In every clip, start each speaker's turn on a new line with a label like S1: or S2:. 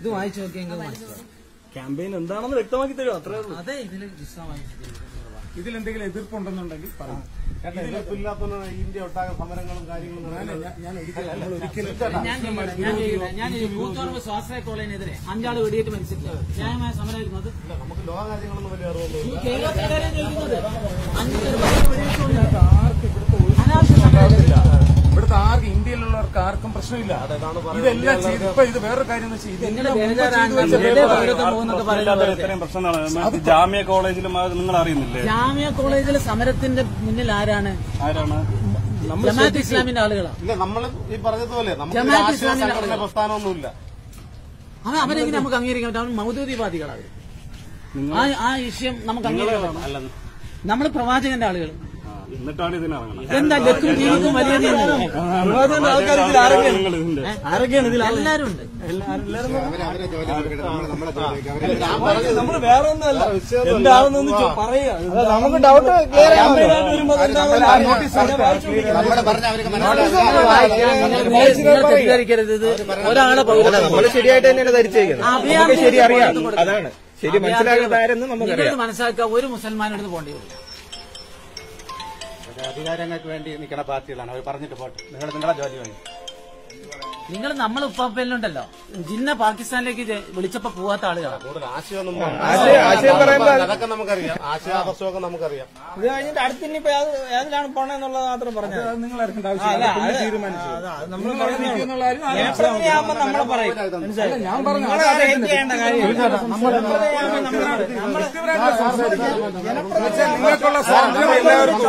S1: ഇത് വായിച്ചു നോക്കിയെങ്കിൽ
S2: ക്യാമ്പയിൻ എന്താണെന്ന് വ്യക്തമാക്കി തരും അത്രേ ഉള്ളൂ.
S1: അതെ ഇതിൽ വിശദമായി
S3: ഇതിലെന്തെങ്കിലും എതിർപ്പുണ്ടെന്നുണ്ടെങ്കിൽ പറയാം.
S4: ഇന്ത്യ ഒട്ടാകെ സമരങ്ങളും കാര്യങ്ങളും
S3: ഞാൻ ഒരിക്കലും
S1: ഞാൻ ഞാൻ ചെയ്യില്ല. ഞാൻ ഈ യൂത്ത് ഓർമ്മ സ്വാശ്രയ കോളേജിനെതിരെ അഞ്ചാൾ വെടിയേറ്റ് മരിച്ചിട്ടില്ല ന്യായമായ സമരമായിരുന്നു അത്.
S4: നമുക്ക് വലിയ
S1: ചോദിക്കുന്നത്. അഞ്ച് ചെറുപ്പക്കാരെ വെടിവെച്ചുകൊണ്ട് അനാവശ്യ സമരം
S3: ഇവിടുത്തെ ആർക്കും ഇന്ത്യയിലുള്ളവർക്ക് ആർക്കും പ്രശ്നമില്ല. ഇതെല്ലാം ചെയ്ത് ഇപ്പൊ ഇത് വേറൊരു കാര്യം
S2: ഇത്രയും പ്രശ്നങ്ങളാണ് ജാമ്യ കോളേജിലും അത് നിങ്ങൾ അറിയുന്നില്ലേ?
S1: ജാമ്യ കോളേജിലെ സമരത്തിന്റെ മുന്നിൽ ആരാണ്?
S2: ആരാണ്?
S1: ജമാഅത്ത് ഇസ്ലാമിന്റെ ആളുകളാണ്
S4: ഇല്ല നമ്മൾ ഈ പറഞ്ഞതുപോലെ നമുക്ക്
S1: ജമാഅത്ത് ഇസ്ലാമിന്റെ.
S4: പ്രസ്ഥാനമൊന്നുമില്ല.
S1: അവൻ അവരെങ്ങനെ നമുക്ക് അംഗീകരിക്കാൻ പറ്റും? അവൻ മൗദൂദിവാദികളാണ്. ആ ആ വിഷയം നമുക്ക് അംഗീകരിക്കാൻ നമ്മൾ പ്രവാചകന്റെ ആളുകൾ
S2: എന്നിട്ടാണ് ഇതിനിറങ്ങുന്നത് ആരൊക്കെയാണ്?
S1: ഇതിൽ എല്ലാവരും ഉണ്ട്.
S2: നമ്മൾ വേറെ പറയുക.
S3: നമുക്ക് ഡൗട്ട് ക്ലിയർ
S1: നിങ്ങൾ തെറ്റിദ്ധരിക്കരുത്. ഇത് ഒരാളെ
S5: നമ്മൾ ശരിയായിട്ട് തന്നെയാണ് ധരിച്ചേക്കുന്നത്? ശരി അറിയാം. അതാണ്. ശരി മനസ്സിലാകുന്നതാരെന്ന് നമുക്കറിയാം.
S1: നിങ്ങളിത് മനസ്സിലാക്കുക. ഒരു മുസൽമാനെടുത്ത് പോകേണ്ടി വരും
S4: അധികാരങ്ങൾക്ക് വേണ്ടി നിൽക്കുന്ന പാർട്ടികളാണ്. അവർ പറഞ്ഞിട്ട് പോട്ടെ. നിങ്ങൾ നിങ്ങളെ ജോലി വേണ്ടി
S1: നിങ്ങൾ നമ്മൾ ഉപ്പാപ്പയിലുണ്ടല്ലോ ജിന്ന പാകിസ്ഥാനിലേക്ക് വിളിച്ചപ്പോ പോവാത്ത ആളുകളാണ്
S4: അതൊക്കെ നമുക്കറിയാം. ആശയാദർശമൊക്കെ നമുക്കറിയാം.
S5: ഇത് കഴിഞ്ഞിട്ട് അടുത്ത് ഇനിയിപ്പോ ഏതിലാണ് പോണെന്നുള്ളത് മാത്രം പറഞ്ഞത്
S3: നിങ്ങൾ
S5: നമ്മൾ പറയും?
S3: ഞാൻ പറഞ്ഞു നിങ്ങൾക്കുള്ള സ്വാതന്ത്ര്യം എല്ലാവർക്കും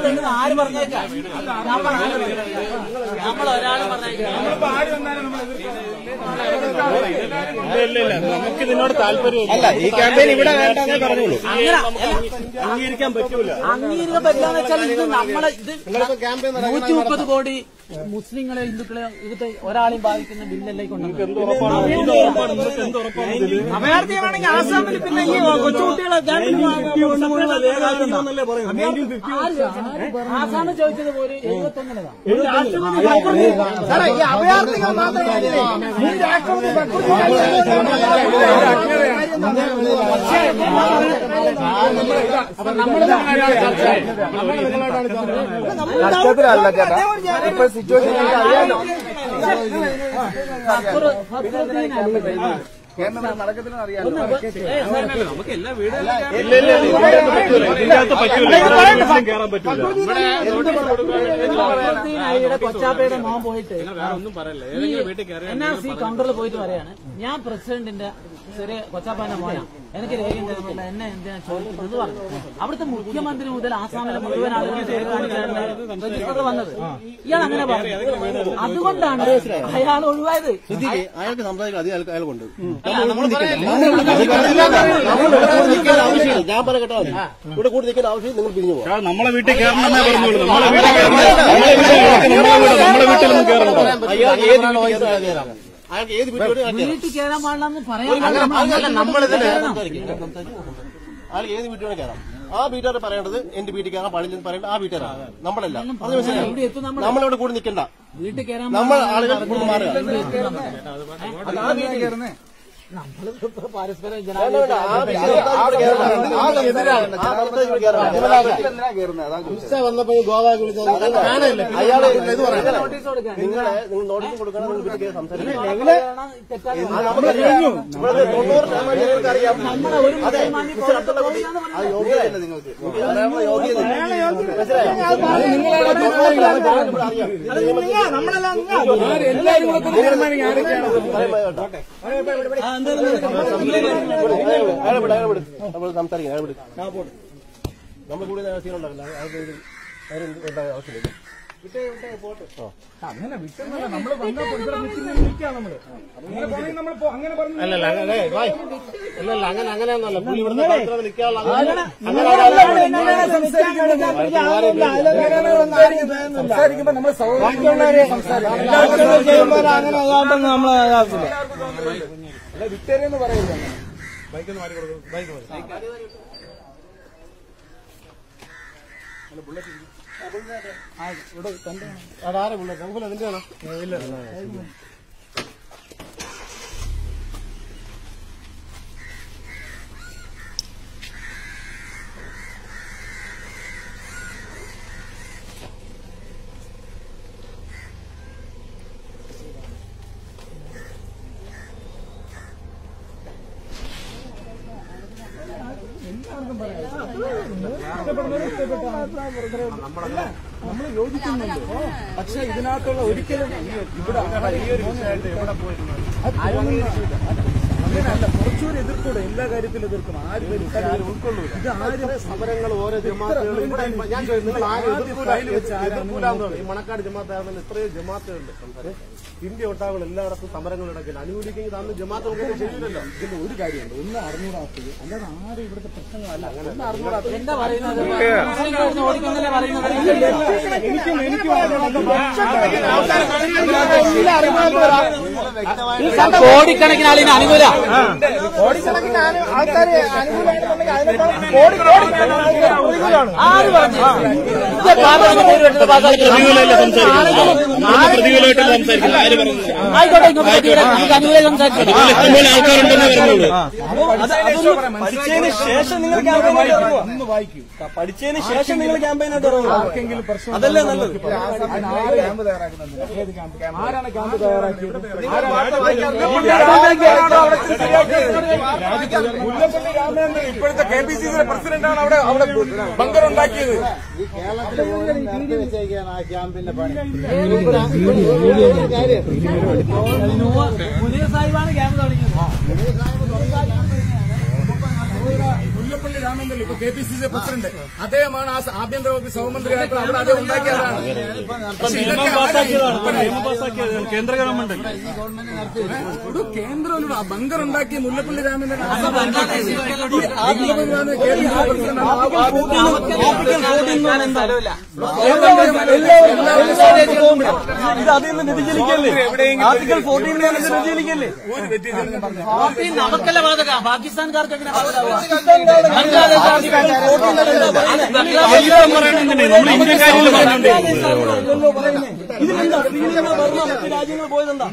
S1: നമ്മൾ ആര് പറഞ്ഞേക്കാം നമ്മൾ ഒരാൾ പറഞ്ഞേക്കാം
S2: പാടി ഇല്ല നമുക്ക് ഇതിനോട് താല്പര്യം
S5: അല്ല ഈ ക്യാമ്പയിൻ ഇവിടെ വേണ്ടെന്നേ പറഞ്ഞോളൂ
S1: അങ്ങനെ
S2: അംഗീകരിക്കാൻ പറ്റൂല.
S1: അംഗീകരിക്കാൻ പറ്റില്ല വെച്ചാൽ ഇത് നമ്മളെ ഇത് നൂറ്റി മുപ്പത് കോടി മുസ്ലിങ്ങളെ ഹിന്ദുക്കളെ ഇത് ഒരാളെയും ബാധിക്കുന്ന ബില്ലല്ലേ
S5: അഭയാർത്ഥികളാണെങ്കിൽ ആസാമിൽ പിന്നെ ഈ കൊച്ചുകുട്ടികളെ
S1: ആസാമ് ചോദിച്ചത് പോലെ എഴുപത്തൊന്നിലതാണ്
S5: ഈ അഭയാർത്ഥികൾ മാത്രമേ രാഷ്ട്രപതി പ്രകൃതി
S3: നഷ്ടത്തിലല്ല ചേട്ടാ ഇപ്പൊ സിറ്റുവേഷൻ അറിയാലോ
S1: കൊച്ചാപ്പയുടെ മോൻ പോയിട്ട് എൻ ആർ സി കൗണ്ടറിൽ പോയിട്ട് പറയാണ് ഞാൻ പ്രസിഡന്റിന്റെ ചെറിയ കൊച്ചാപ്പാന്റെ മോനാ എനിക്ക് രേഖയും തരുന്നില്ല എന്നെ എന്തിനാ ചോദിക്കുന്നത് പറഞ്ഞു അവിടുത്തെ മുഖ്യമന്ത്രി മുതൽ ആസാമിലെ മുഴുവൻ ആളുകളും രേഖാണിച്ചാണ് രജിസ്റ്റർ വന്നത് ഇയാൾ അങ്ങനെ പറഞ്ഞു അതുകൊണ്ടാണ് അയാൾ ഒഴിവായത്
S4: അയാൾക്ക് സംസാരിക്കാൻ അധികം അയാൾ കൊണ്ട് ഞാൻ പറയട്ടെ ഇവിടെ കൂടി നിൽക്കേണ്ട ആവശ്യം നിങ്ങൾ പിരിഞ്ഞു പോകും
S2: നമ്മളെ വീട്ടിൽ കയറണമെന്നേ പറഞ്ഞോളൂ നമ്മളെ വീട്ടിൽ നമ്മളെ വീട്ടിലൊന്നും
S4: അയാൾക്ക് ഏത് വീട്ടിൽ കയറാൻ
S1: പാടില്ലെന്ന് പറയാൻ.
S4: അയാൾക്ക് ഏത് വീട്ടിലൂടെ കയറാം. ആ വീട്ടുകാർ പറയേണ്ടത് എന്റെ വീട്ടിൽ കയറാൻ പാടില്ലെന്ന് പറയേണ്ടത് ആ വീട്ടുകാരാണ്. നമ്മളല്ല. അത് മനസ്സിലായോ?
S1: നമ്മൾ
S4: നമ്മളിവിടെ കൂടി നിൽക്കണ്ട. നമ്മൾ ആളുകൾ മാറുക.
S1: നമ്മളിപ്പോ പരസ്പരം.
S4: ഉച്ച വന്നപ്പോ ഗോവ നിങ്ങളെ നോട്ടീസ് കൊടുക്കണം നിങ്ങൾക്ക്. പറയാനുള്ള യോഗ്യതയില്ല. മനസ്സിലായോ? അത് നിങ്ങളെ തൊണ്ണൂറ് ശതമാനം ജനങ്ങൾക്ക് ഇവിടെ അറിയാം ഇത്
S3: എല്ലാവരും കൂടെ തീരുമാനിക്കാൻ ആരൊക്കെയാണ്
S4: പറയുമ്പോൾ കേട്ടോ. അയാളെ വിട്, അയാളെ വിട്. നമ്മൾ സംസാരിക്കാം അയാളെ വിട് നമ്മൾ കൂടി സീനുണ്ടാവില്ല അയാൾക്ക് ഇത് ആരും ഉണ്ടാകാൻ ആവശ്യമില്ല
S3: അങ്ങനെ വിട്ടെന്നല്ല നമ്മൾ നമ്മൾ അങ്ങനെ പോണെങ്കിൽ നമ്മൾ പോ- അങ്ങനെ പറഞ്ഞു
S4: അല്ലല്ല അങ്ങനെ. ഇല്ലല്ല അങ്ങനെ നമ്മൾ അങ്ങനെ അങ്ങനെ ഒരാളെ
S3: സംസാരിക്കുമ്പോ നമ്മൾ സൗകര്യം
S5: അങ്ങനെ
S3: പറയില്ല
S4: അതാരെ ബുള്ളറ്റ് നമുക്ക് അതിന്റെ ആണോ?
S3: നമ്മൾ യോജിക്കുന്നുണ്ട്. പക്ഷെ ഇതിനകത്തുള്ള ഒരിക്കലും ഇവിടെ ഈ ഒരു വിഷയമായിട്ട് എവിടെ പോയിരുന്നു? അങ്ങനെയല്ല കുറച്ചുകൂടി എതിർക്കൂടെ? എല്ലാ കാര്യത്തിലും എതിർക്കും. ആരും ആരും ഉൾക്കൊള്ളൂല. ഇത് ആരും
S4: സമരങ്ങൾ ഓരോ ജമാത്തുകൾ ഇവിടെ ഞാൻ. ഈ മണക്കാട് ജമാഅത്ത് ആയിരുന്നല്ലോ എത്രയോ ജമാഅത്തുകളുണ്ട് ഇന്ത്യ ഒട്ടാകുള്ള എല്ലായിടത്തും സമരങ്ങൾ നടക്കില്ല അനുകൂലിക്കുന്നത് അന്ന് ജമാഅത്ത് നമുക്ക് ചെയ്യില്ലല്ലോ
S3: ഇതിൽ ഒരു കാര്യമുണ്ട്. ഒന്ന് അറിഞ്ഞൂടാത്തത് അല്ലാതെ ആരും ഇവിടുത്തെ പ്രശ്നങ്ങളല്ല. ഒന്ന് അറിഞ്ഞൂടാത്തത്
S1: എന്താ പറയുന്നത്?
S3: എനിക്കും എനിക്കും അറിഞ്ഞൂടാത്ത
S1: കോടിക്കണക്കിന് ആളിന് അനുകൂല
S5: കോടിക്കണക്കിന് ആൾക്കാർ
S1: ആയിക്കോട്ടെ അനുകൂലം സംസാരിക്കാം
S5: പഠിച്ചതിന് ശേഷം നിങ്ങൾ ക്യാമ്പയിനായിട്ട്
S3: വായിക്കൂ
S5: പഠിച്ചതിന് ശേഷം നിങ്ങൾ ക്യാമ്പയിനായിട്ട് അതല്ലേ നല്ലത്
S3: ആരാണ് ക്യാമ്പ് തയ്യാറാക്കിയത് മുല്ലപ്പള്ളി രാമചന്ദ്രൻ ഇപ്പോഴത്തെ കെ പി സി സിയുടെ പ്രസിഡന്റാണ് അവിടെ അവിടെ ബങ്കർ ഉണ്ടാക്കിയത്.
S1: പുതിയ സാഹിബാണ് ക്യാമ്പ് തുടങ്ങിയത്
S3: മുല്ലപ്പള്ളി രാമേന്ദ്രൻ ഇപ്പൊ K P C C president. അദ്ദേഹമാണ് ആ ആഭ്യന്തര വകുപ്പ് സഹമന്ത്രി അവിടെ അദ്ദേഹം ഉണ്ടാക്കിയതാണ്.
S2: കേന്ദ്ര ഗവൺമെന്റ്.
S3: ഒരു കേന്ദ്രം ആ ബങ്കർ ഉണ്ടാക്കിയ മുല്ലപ്പള്ളി രാമേന്ദ്രൻ
S1: ബംഗ്ലാദേശിൽ
S5: ഇത് അതിൽ നിന്ന് വ്യതിചലിക്കല്ലേ? Article fourteen വ്യതിചലിക്കല്ലേ?
S3: ഒരു വ്യത്യാസം പറഞ്ഞു
S1: പാർട്ടി നമുക്കല്ല ബാധക? പാകിസ്ഥാൻകാർക്ക് എങ്ങനെ
S2: നമ്മൾ ഇന്ത്യക്കാരിൽ
S5: ബർമ്മ മറ്റു രാജ്യങ്ങൾ പോയതെന്താ?